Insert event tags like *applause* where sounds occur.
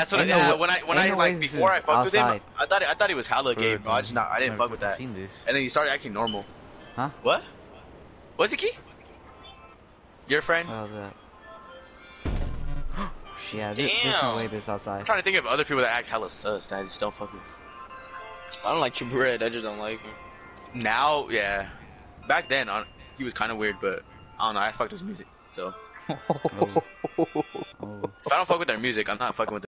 that's what. I, Yeah, uh, when I when I like before I fucked with him. I thought I thought he was hella gay, bro. I just not I didn't fuck with that. Seen this. And then he started acting normal. Huh? What? Was the key? Your friend? Oh, *gasps* the... yeah, there, there's no way this outside. I'm trying to think of other people that act hella sus that I just don't fuck with. I don't like Chibred. I just don't like him. Now, yeah. Back then, on he was kind of weird, but I don't know. I fucked his music, so Oh. *laughs* Oh. if I don't fuck with their music, I'm not fucking with.